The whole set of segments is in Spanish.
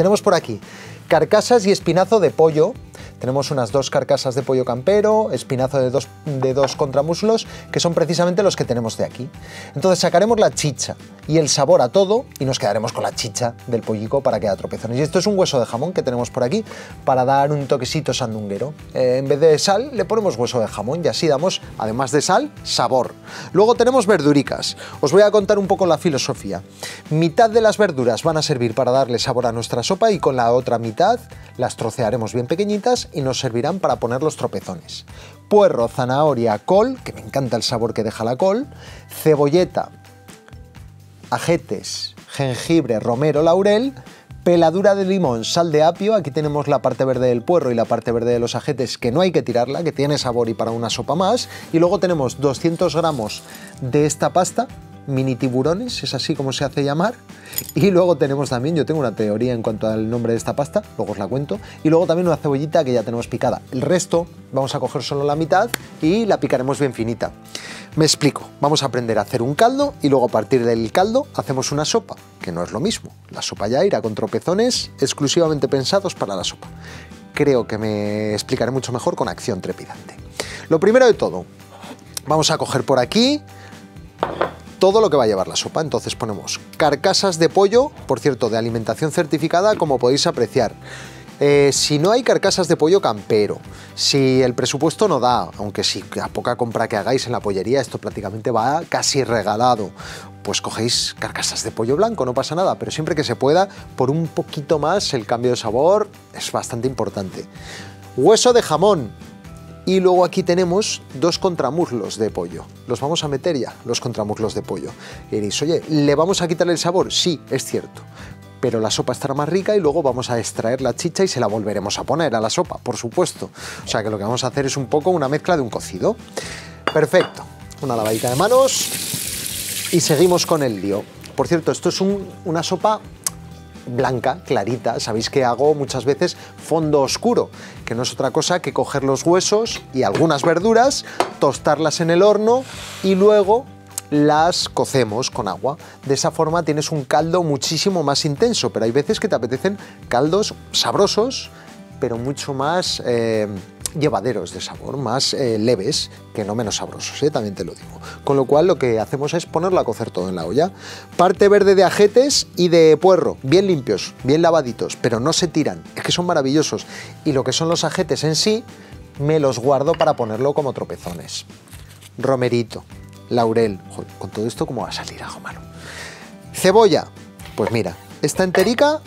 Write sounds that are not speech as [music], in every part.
Tenemos por aquí carcasas y espinazo de pollo tenemos unas dos carcasas de pollo campero, espinazo de dos, de dos contramuslos, que son precisamente los que tenemos de aquí. Entonces sacaremos la chicha y el sabor a todo y nos quedaremos con la chicha del pollico para que haya tropezones. Y esto es un hueso de jamón que tenemos por aquí para dar un toquecito sandunguero. Eh, en vez de sal le ponemos hueso de jamón y así damos, además de sal, sabor. Luego tenemos verduricas. Os voy a contar un poco la filosofía. Mitad de las verduras van a servir para darle sabor a nuestra sopa y con la otra mitad las trocearemos bien pequeñitas y nos servirán para poner los tropezones. Puerro, zanahoria, col, que me encanta el sabor que deja la col, cebolleta, ajetes, jengibre, romero, laurel, peladura de limón, sal de apio, aquí tenemos la parte verde del puerro y la parte verde de los ajetes que no hay que tirarla, que tiene sabor y para una sopa más, y luego tenemos 200 gramos de esta pasta, mini tiburones, es así como se hace llamar. Y luego tenemos también, yo tengo una teoría en cuanto al nombre de esta pasta, luego os la cuento. Y luego también una cebollita que ya tenemos picada. El resto vamos a coger solo la mitad y la picaremos bien finita. Me explico, vamos a aprender a hacer un caldo y luego a partir del caldo hacemos una sopa, que no es lo mismo. La sopa ya irá con tropezones exclusivamente pensados para la sopa. Creo que me explicaré mucho mejor con acción trepidante. Lo primero de todo, vamos a coger por aquí todo lo que va a llevar la sopa. Entonces ponemos carcasas de pollo, por cierto, de alimentación certificada, como podéis apreciar. Eh, si no hay carcasas de pollo campero, si el presupuesto no da, aunque si a poca compra que hagáis en la pollería esto prácticamente va casi regalado, pues cogéis carcasas de pollo blanco, no pasa nada, pero siempre que se pueda, por un poquito más el cambio de sabor es bastante importante. Hueso de jamón, y luego aquí tenemos dos contramuslos de pollo. Los vamos a meter ya, los contramuslos de pollo. Y diréis, oye, ¿le vamos a quitar el sabor? Sí, es cierto. Pero la sopa estará más rica y luego vamos a extraer la chicha y se la volveremos a poner a la sopa, por supuesto. O sea que lo que vamos a hacer es un poco una mezcla de un cocido. Perfecto. Una lavadita de manos y seguimos con el lío. Por cierto, esto es una sopa blanca, clarita. Sabéis que hago muchas veces fondo oscuro, que no es otra cosa que coger los huesos y algunas verduras, tostarlas en el horno y luego las cocemos con agua. De esa forma tienes un caldo muchísimo más intenso, pero hay veces que te apetecen caldos sabrosos, pero mucho más... Eh, llevaderos de sabor, más eh, leves, que no menos sabrosos, ¿eh? también te lo digo. Con lo cual lo que hacemos es ponerlo a cocer todo en la olla. Parte verde de ajetes y de puerro, bien limpios, bien lavaditos, pero no se tiran, es que son maravillosos. Y lo que son los ajetes en sí, me los guardo para ponerlo como tropezones. Romerito, laurel, con todo esto cómo va a salir algo malo. Cebolla, pues mira, esta enterica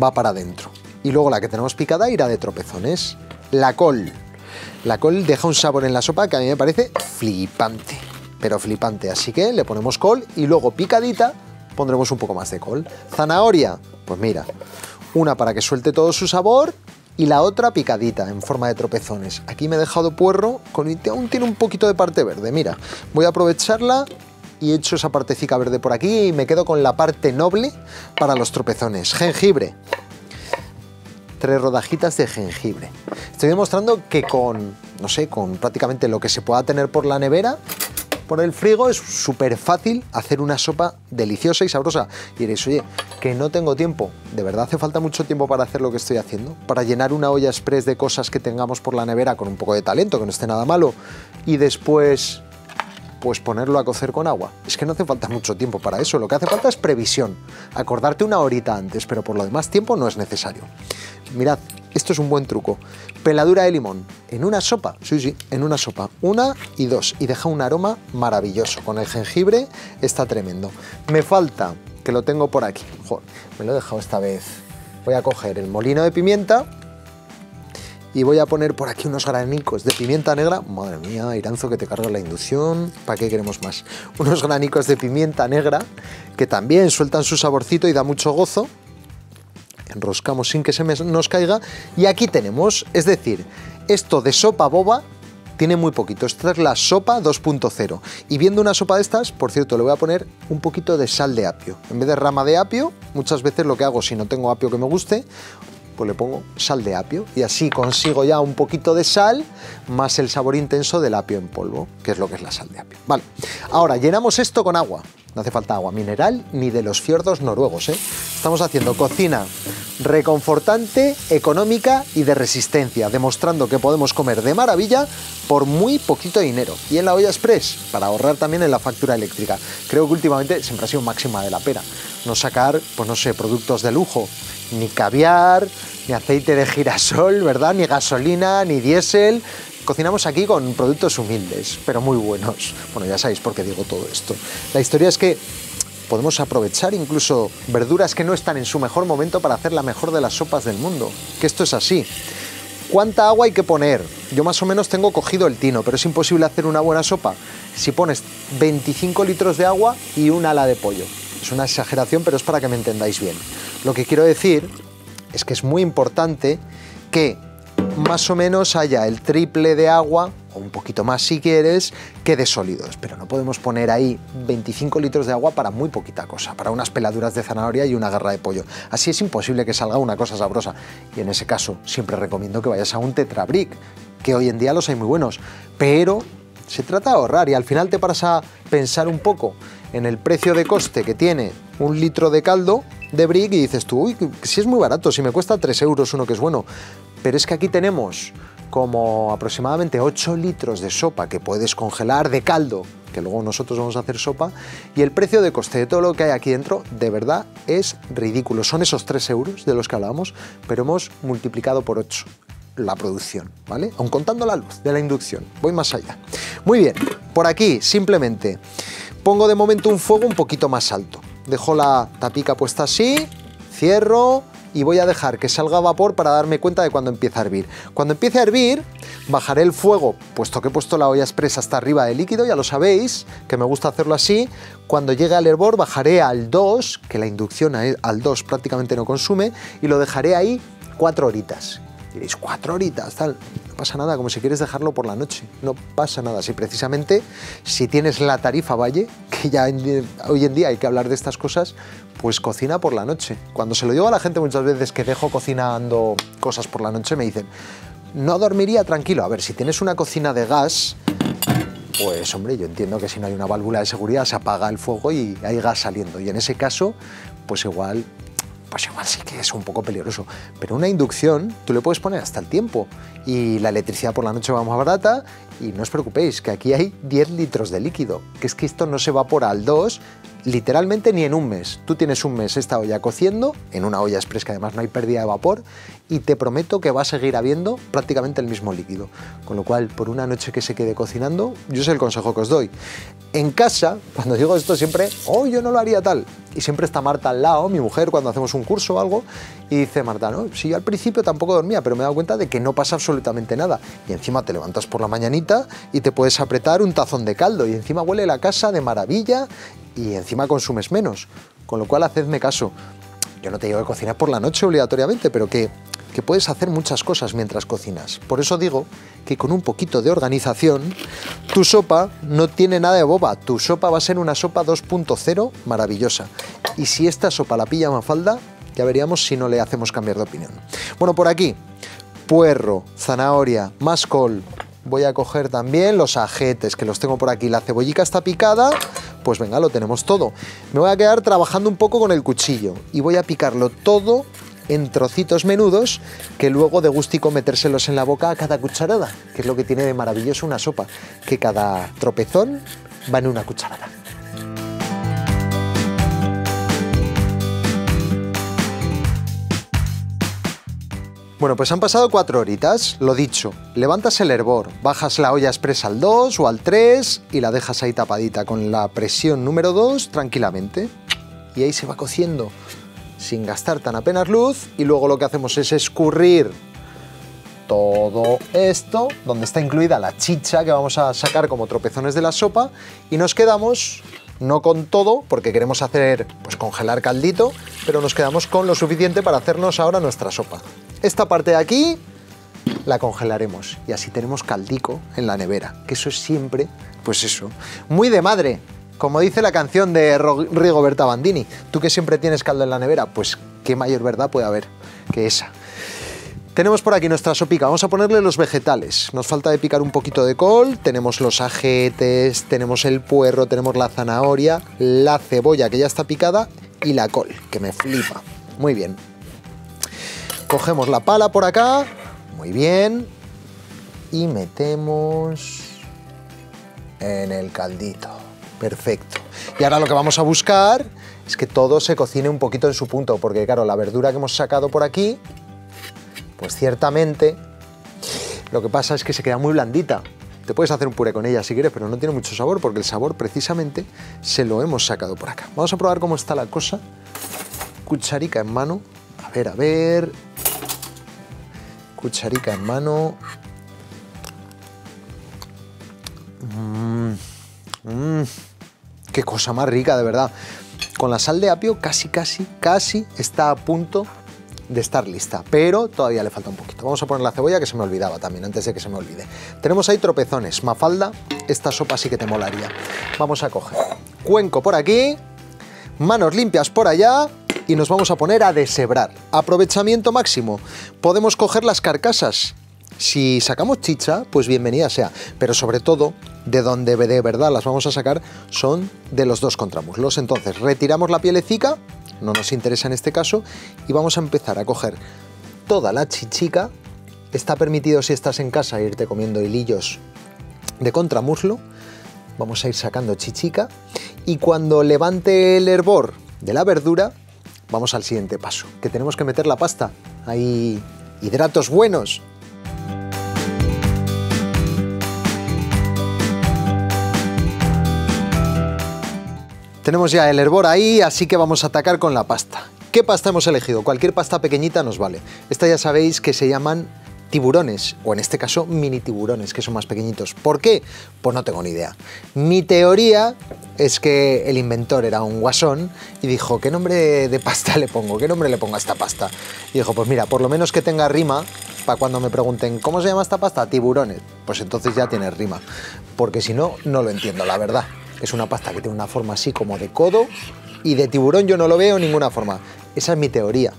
va para adentro. Y luego la que tenemos picada irá de tropezones la col. La col deja un sabor en la sopa que a mí me parece flipante, pero flipante. Así que le ponemos col y luego picadita pondremos un poco más de col. Zanahoria, pues mira, una para que suelte todo su sabor y la otra picadita en forma de tropezones. Aquí me he dejado puerro, con, aún tiene un poquito de parte verde, mira. Voy a aprovecharla y echo esa partecita verde por aquí y me quedo con la parte noble para los tropezones. Jengibre, tres rodajitas de jengibre. Estoy demostrando que con, no sé, con prácticamente lo que se pueda tener por la nevera, por el frigo, es súper fácil hacer una sopa deliciosa y sabrosa. Y diréis, oye, que no tengo tiempo. ¿De verdad hace falta mucho tiempo para hacer lo que estoy haciendo? Para llenar una olla express de cosas que tengamos por la nevera con un poco de talento, que no esté nada malo, y después pues ponerlo a cocer con agua. Es que no hace falta mucho tiempo para eso, lo que hace falta es previsión, acordarte una horita antes, pero por lo demás tiempo no es necesario. Mirad, esto es un buen truco. Peladura de limón en una sopa, sí, sí, en una sopa, una y dos, y deja un aroma maravilloso. Con el jengibre está tremendo. Me falta, que lo tengo por aquí, me lo he dejado esta vez. Voy a coger el molino de pimienta, y voy a poner por aquí unos granicos de pimienta negra. Madre mía, Iranzo, que te carga la inducción. ¿Para qué queremos más? [laughs] Unos granicos de pimienta negra que también sueltan su saborcito y da mucho gozo. Enroscamos sin que se nos caiga. Y aquí tenemos, es decir, esto de sopa boba tiene muy poquito. Esta es la sopa 2.0. Y viendo una sopa de estas, por cierto, le voy a poner un poquito de sal de apio. En vez de rama de apio, muchas veces lo que hago si no tengo apio que me guste, le pongo sal de apio y así consigo ya un poquito de sal más el sabor intenso del apio en polvo, que es lo que es la sal de apio. Vale, ahora llenamos esto con agua. No hace falta agua mineral ni de los fiordos noruegos. ¿eh? Estamos haciendo cocina reconfortante, económica y de resistencia, demostrando que podemos comer de maravilla por muy poquito dinero. Y en la olla express, para ahorrar también en la factura eléctrica. Creo que últimamente siempre ha sido máxima de la pera. No sacar, pues no sé, productos de lujo, ni caviar, ni aceite de girasol, ¿verdad? Ni gasolina, ni diésel. Cocinamos aquí con productos humildes, pero muy buenos. Bueno, ya sabéis por qué digo todo esto. La historia es que podemos aprovechar incluso verduras que no están en su mejor momento para hacer la mejor de las sopas del mundo. Que esto es así. ¿Cuánta agua hay que poner? Yo más o menos tengo cogido el tino, pero es imposible hacer una buena sopa si pones 25 litros de agua y un ala de pollo. Es una exageración, pero es para que me entendáis bien. Lo que quiero decir es que es muy importante que más o menos haya el triple de agua, o un poquito más si quieres, que de sólidos. Pero no podemos poner ahí 25 litros de agua para muy poquita cosa, para unas peladuras de zanahoria y una garra de pollo. Así es imposible que salga una cosa sabrosa. Y en ese caso, siempre recomiendo que vayas a un Tetrabric, que hoy en día los hay muy buenos. Pero se trata de ahorrar y al final te paras a pensar un poco en el precio de coste que tiene un litro de caldo de brick y dices tú, uy, si es muy barato, si me cuesta 3 euros uno que es bueno. Pero es que aquí tenemos como aproximadamente 8 litros de sopa que puedes congelar de caldo, que luego nosotros vamos a hacer sopa, y el precio de coste de todo lo que hay aquí dentro de verdad es ridículo. Son esos 3 euros de los que hablábamos, pero hemos multiplicado por 8 la producción, ¿vale? Aun contando la luz de la inducción. Voy más allá. Muy bien, por aquí simplemente pongo de momento un fuego un poquito más alto. Dejo la tapica puesta así, cierro y voy a dejar que salga vapor para darme cuenta de cuando empieza a hervir. Cuando empiece a hervir, bajaré el fuego, puesto que he puesto la olla expresa hasta arriba del líquido, ya lo sabéis, que me gusta hacerlo así. Cuando llegue al hervor, bajaré al 2, que la inducción al 2 prácticamente no consume, y lo dejaré ahí 4 horitas. Diréis, cuatro horitas, tal. Pasa nada, como si quieres dejarlo por la noche. No pasa nada. Si precisamente, si tienes la tarifa Valle, que ya hoy en día hay que hablar de estas cosas, pues cocina por la noche. Cuando se lo digo a la gente muchas veces que dejo cocinando cosas por la noche, me dicen, no dormiría tranquilo. A ver, si tienes una cocina de gas, pues hombre, yo entiendo que si no hay una válvula de seguridad se apaga el fuego y hay gas saliendo. Y en ese caso, pues igual pues igual sí que es un poco peligroso. Pero una inducción, tú le puedes poner hasta el tiempo. Y la electricidad por la noche va más barata. Y no os preocupéis, que aquí hay 10 litros de líquido. Que es que esto no se evapora al 2 literalmente ni en un mes. Tú tienes un mes esta olla cociendo, en una olla express que además no hay pérdida de vapor, y te prometo que va a seguir habiendo prácticamente el mismo líquido. Con lo cual, por una noche que se quede cocinando, yo sé el consejo que os doy. En casa, cuando digo esto siempre, oh, yo no lo haría tal. Y siempre está Marta al lado, mi mujer, cuando hacemos un curso o algo, y dice Marta, no, yo al principio tampoco dormía, pero me he dado cuenta de que no pasa absolutamente nada. Y encima te levantas por la mañanita y te puedes apretar un tazón de caldo, y encima huele la casa de maravilla, y encima consumes menos. Con lo cual, hacedme caso. Yo no te digo que cocinar por la noche obligatoriamente, pero que, que puedes hacer muchas cosas mientras cocinas. Por eso digo que con un poquito de organización, tu sopa no tiene nada de boba. Tu sopa va a ser una sopa 2.0 maravillosa. Y si esta sopa la pilla Mafalda, ya veríamos si no le hacemos cambiar de opinión. Bueno, por aquí, puerro, zanahoria, más col. Voy a coger también los ajetes, que los tengo por aquí. La cebollica está picada, pues venga, lo tenemos todo. Me voy a quedar trabajando un poco con el cuchillo y voy a picarlo todo en trocitos menudos que luego de gustico metérselos en la boca a cada cucharada, que es lo que tiene de maravilloso una sopa, que cada tropezón va en una cucharada. Bueno, pues han pasado cuatro horitas, lo dicho, levantas el hervor, bajas la olla expresa al 2 o al 3 y la dejas ahí tapadita con la presión número 2 tranquilamente. Y ahí se va cociendo sin gastar tan apenas luz y luego lo que hacemos es escurrir todo esto, donde está incluida la chicha que vamos a sacar como tropezones de la sopa y nos quedamos no con todo, porque queremos hacer, pues congelar caldito, pero nos quedamos con lo suficiente para hacernos ahora nuestra sopa. Esta parte de aquí la congelaremos y así tenemos caldico en la nevera, que eso es siempre, pues eso, muy de madre. Como dice la canción de Rigoberta Bandini, tú que siempre tienes caldo en la nevera, pues qué mayor verdad puede haber que esa. Tenemos por aquí nuestra sopica, vamos a ponerle los vegetales. Nos falta de picar un poquito de col, tenemos los ajetes, tenemos el puerro, tenemos la zanahoria, la cebolla que ya está picada y la col, que me flipa. Muy bien, Cogemos la pala por acá, muy bien, y metemos en el caldito. Perfecto. Y ahora lo que vamos a buscar es que todo se cocine un poquito en su punto, porque claro, la verdura que hemos sacado por aquí, pues ciertamente lo que pasa es que se queda muy blandita. Te puedes hacer un puré con ella si quieres, pero no tiene mucho sabor porque el sabor precisamente se lo hemos sacado por acá. Vamos a probar cómo está la cosa. Cucharica en mano. A ver, a ver. Cucharica en mano. Mmm. Qué cosa más rica, de verdad. Con la sal de apio casi, casi, casi está a punto de estar lista, pero todavía le falta un poquito. Vamos a poner la cebolla que se me olvidaba también, antes de que se me olvide. Tenemos ahí tropezones, mafalda, esta sopa sí que te molaría. Vamos a coger cuenco por aquí, manos limpias por allá y nos vamos a poner a deshebrar. Aprovechamiento máximo. Podemos coger las carcasas si sacamos chicha, pues bienvenida sea, pero sobre todo, de donde de verdad las vamos a sacar son de los dos contramuslos. Entonces, retiramos la pielecica, no nos interesa en este caso, y vamos a empezar a coger toda la chichica. Está permitido si estás en casa irte comiendo hilillos de contramuslo. Vamos a ir sacando chichica y cuando levante el hervor de la verdura, vamos al siguiente paso, que tenemos que meter la pasta. Hay hidratos buenos Tenemos ya el hervor ahí, así que vamos a atacar con la pasta. ¿Qué pasta hemos elegido? Cualquier pasta pequeñita nos vale. Esta ya sabéis que se llaman tiburones, o en este caso mini tiburones, que son más pequeñitos. ¿Por qué? Pues no tengo ni idea. Mi teoría es que el inventor era un guasón y dijo, ¿qué nombre de pasta le pongo? ¿Qué nombre le pongo a esta pasta? Y dijo, pues mira, por lo menos que tenga rima, para cuando me pregunten, ¿cómo se llama esta pasta? Tiburones. Pues entonces ya tiene rima, porque si no, no lo entiendo, la verdad. Es una pasta que tiene una forma así como de codo y de tiburón yo no lo veo ninguna forma. Esa es mi teoría.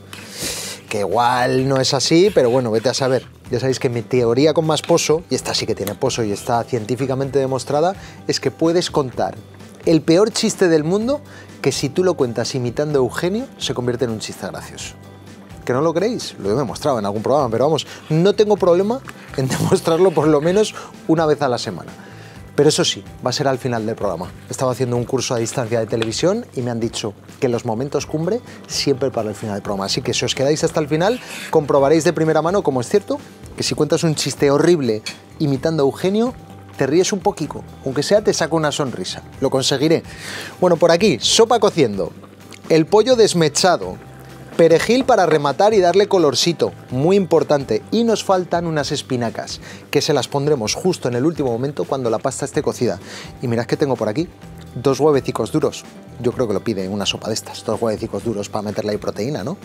Que igual no es así, pero bueno, vete a saber. Ya sabéis que mi teoría con más pozo, y esta sí que tiene pozo y está científicamente demostrada, es que puedes contar el peor chiste del mundo que si tú lo cuentas imitando a Eugenio se convierte en un chiste gracioso. ¿Que no lo creéis? Lo he demostrado en algún programa, pero vamos, no tengo problema en [laughs] demostrarlo por lo menos una vez a la semana. Pero eso sí, va a ser al final del programa. Estaba haciendo un curso a distancia de televisión y me han dicho que los momentos cumbre siempre para el final del programa. Así que si os quedáis hasta el final, comprobaréis de primera mano, como es cierto, que si cuentas un chiste horrible imitando a Eugenio, te ríes un poquito, aunque sea te saco una sonrisa. Lo conseguiré. Bueno, por aquí, sopa cociendo, el pollo desmechado, Perejil para rematar y darle colorcito, muy importante. Y nos faltan unas espinacas, que se las pondremos justo en el último momento cuando la pasta esté cocida. Y mirad que tengo por aquí dos huevecicos duros. Yo creo que lo pide una sopa de estas, dos huevecicos duros para meterle ahí proteína, ¿no?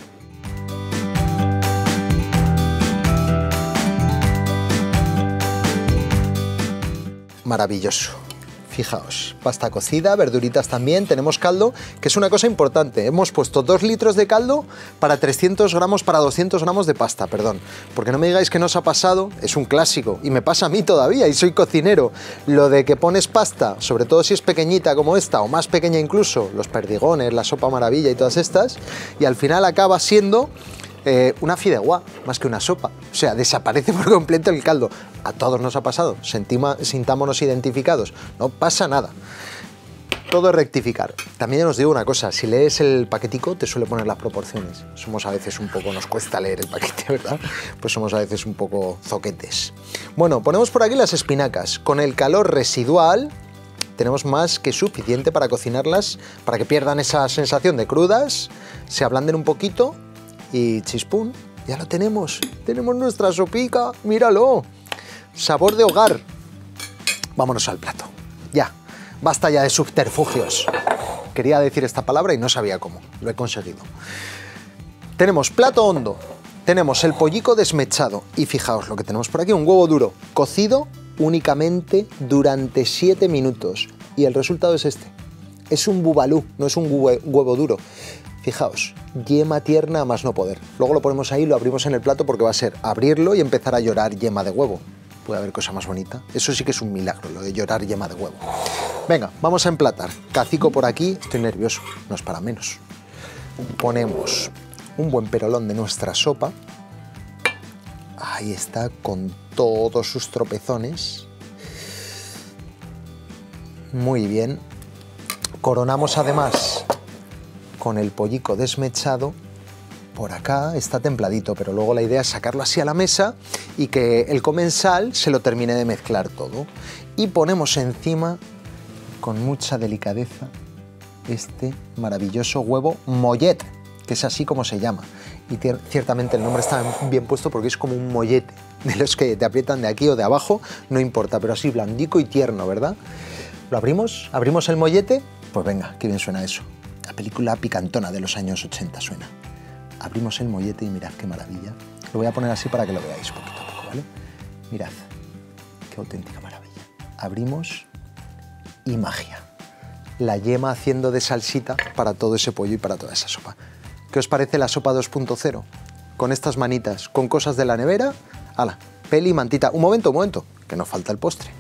Maravilloso. Fijaos, pasta cocida, verduritas también, tenemos caldo, que es una cosa importante. Hemos puesto 2 litros de caldo para 300 gramos, para 200 gramos de pasta, perdón. Porque no me digáis que no os ha pasado, es un clásico, y me pasa a mí todavía, y soy cocinero. Lo de que pones pasta, sobre todo si es pequeñita como esta, o más pequeña incluso, los perdigones, la sopa maravilla y todas estas, y al final acaba siendo eh, una fideuá más que una sopa. O sea, desaparece por completo el caldo. A todos nos ha pasado, sintámonos identificados. No pasa nada. Todo es rectificar. También os digo una cosa, si lees el paquetico te suele poner las proporciones. Somos a veces un poco, nos cuesta leer el paquete, [laughs] ¿verdad? Pues somos a veces un poco zoquetes. Bueno, ponemos por aquí las espinacas. Con el calor residual tenemos más que suficiente para cocinarlas, para que pierdan esa sensación de crudas, se ablanden un poquito y chispún, ya lo tenemos. Tenemos nuestra sopica, míralo. Sabor de hogar. Vámonos al plato. Ya, basta ya de subterfugios. Quería decir esta palabra y no sabía cómo. Lo he conseguido. Tenemos plato hondo, tenemos el pollico desmechado y fijaos lo que tenemos por aquí, un huevo duro, cocido únicamente durante 7 minutos. Y el resultado es este. Es un bubalú, no es un huevo duro. Fijaos, yema tierna a más no poder. Luego lo ponemos ahí, lo abrimos en el plato porque va a ser abrirlo y empezar a llorar yema de huevo. Puede haber cosa más bonita. Eso sí que es un milagro, lo de llorar yema de huevo. Venga, vamos a emplatar. Cacico por aquí, estoy nervioso, no es para menos. Ponemos un buen perolón de nuestra sopa. Ahí está, con todos sus tropezones. Muy bien. Coronamos además con el pollico desmechado. Por acá está templadito, pero luego la idea es sacarlo así a la mesa y que el comensal se lo termine de mezclar todo. Y ponemos encima, con mucha delicadeza, este maravilloso huevo mollet, que es así como se llama. Y ciertamente el nombre está bien puesto porque es como un mollete, de los que te aprietan de aquí o de abajo, no importa, pero así blandico y tierno, ¿verdad? ¿Lo abrimos? ¿Abrimos el mollete? Pues venga, qué bien suena eso. La película picantona de los años 80 suena. Abrimos el mollete y mirad qué maravilla. Lo voy a poner así para que lo veáis poquito a poco, ¿vale? Mirad, qué auténtica maravilla. Abrimos y magia. La yema haciendo de salsita para todo ese pollo y para toda esa sopa. ¿Qué os parece la sopa 2.0? Con estas manitas, con cosas de la nevera, ala, peli mantita. Un momento, un momento, que nos falta el postre.